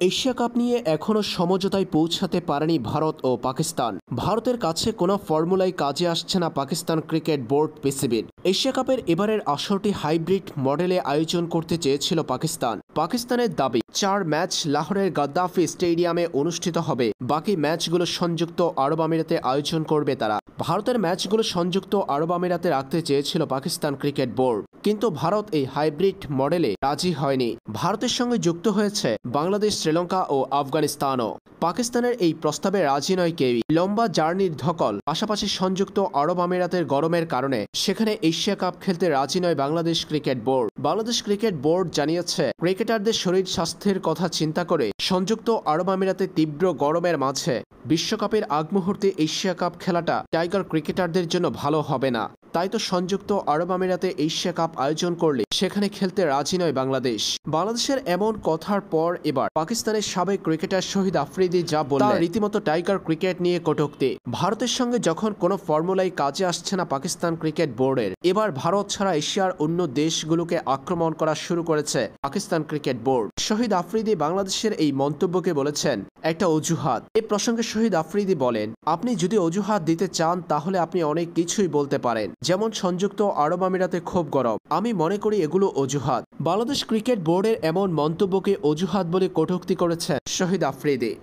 Asia cup নিয়ে এখনও সমঝোতায় পৌঁছাতে পারেনি ভারত ও পাকিস্তান। ভারতের কাছে কোনো ফর্মুলাই কাজে আসছে না পাকিস্তান ক্রিকেট বোর্ড পিসিবির এশিয়া কাপের এবারের আসরটি হাইব্রিড মডেলে আয়োজন করতে চেয়েছিল পাকিস্তান। পাকিস্তানের দাবি, চার ম্যাচ লাহোরের গাদ্দাফি স্টেডিয়ামে অনুষ্ঠিত হবে। বাকি ম্যাচগুলো সংযুক্ত আরব আমিরাতে আয়োজন করবে তারা। ভারতের ম্যাচগুলো সংযুক্ত আরব আমিরাতে রাখতে চেয়েছিল পাকিস্তান ক্রিকেট বোর্ড। কিন্তু ভারত এই হাইব্রিড মডেলে রাজি হয়নি। ভারতের সঙ্গে যুক্ত হয়েছে বাংলাদেশ, শ্রীলঙ্কা ও আফগানিস্তানও। পাকিস্তানের এই প্রস্তাবে রাজি নয় কেউই। লম্বা জার্নির ধকল, পাশাপাশি সংযুক্ত আরব আমিরাতের গরমের কারণে সেখানে এশিয়া কাপ খেলতে রাজি নয় Bangladesh cricket board. Bangladesh cricket board জানিয়েছে, ক্রিকেটারদের শরীর স্বাস্থ্যের কথা চিন্তা করে সংযুক্ত আরব আমিরাতে তীব্র গরমের মাঝে বিশ্বকাপের আগ মুহূর্তে এশিয়া কাপ খেলাটা টাইগার ক্রিকেটারদের জন্য ভালো হবে না। তাই তো সংযুক্ত আরব আমিরাতে এশিয়া কাপ আয়োজন করলে সেখানে খেলতে রাজি নয় বাংলাদেশ। বাংলাদেশের এমন কথার পর এবার পাকিস্তানের সাবেক ক্রিকেটার শহীদ আফ্রিদি যা বললেন রীতিমতো টাইগার ক্রিকেট নিয়ে কটুক্তি। ভারতের সঙ্গে যখন কোনো ফর্মুলাই কাজে আসছে না পাকিস্তান ক্রিকেট বোর্ডের, এবার ভারত ছাড়া এশিয়ার অন্য দেশগুলোকে আক্রমণ করা শুরু করেছে পাকিস্তান ক্রিকেট বোর্ড। শহীদ আফ্রিদি বাংলাদেশের এই মন্তব্যকে বলেছেন একটা অজুহাত। এ প্রসঙ্গে শহীদ আফ্রিদি বলেন, আপনি যদি অজুহাত দিতে চান, তাহলে আপনি অনেক কিছুই বলতে পারেন। যেমন সংযুক্ত আরব আমিরাতে খুব গরম। আমি মনে করি এগুলো অজুহাত। বাংলাদেশ ক্রিকেট বোর্ডের এমন মন্তব্যকে অজুহাত বলে কটূক্তি করেছেন শহীদ আফ্রিদি।